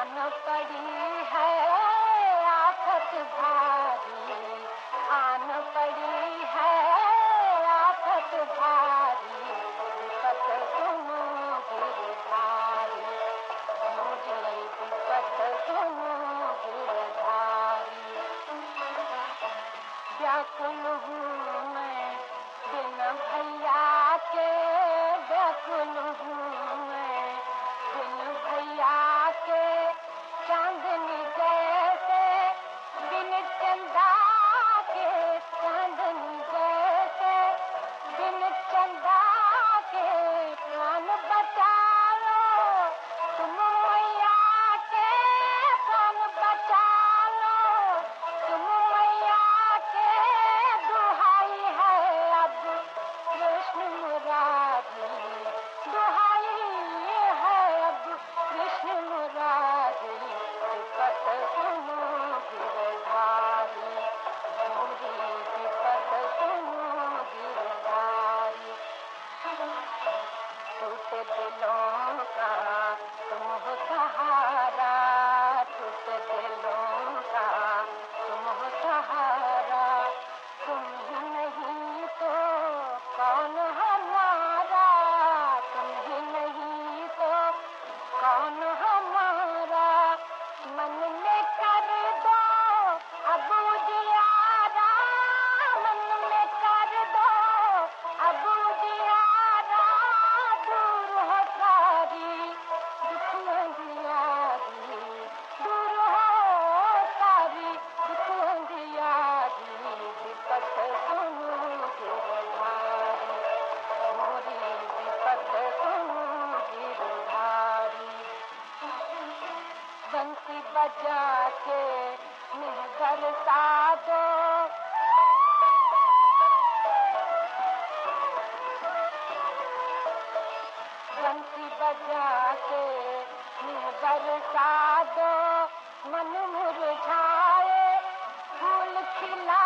जान पड़ी है, आफत भारी। आन पड़ी है, आफत भारी। विपत तुम गिरधारी। मुझे दिक्कत तुम गिरधारी। व्याकुल हूँ मैं दिन भई रहा बंसी बजा के मेहबर साधो। बंसी बजा के मेहबर साधो मन मुरझाए फूल खिला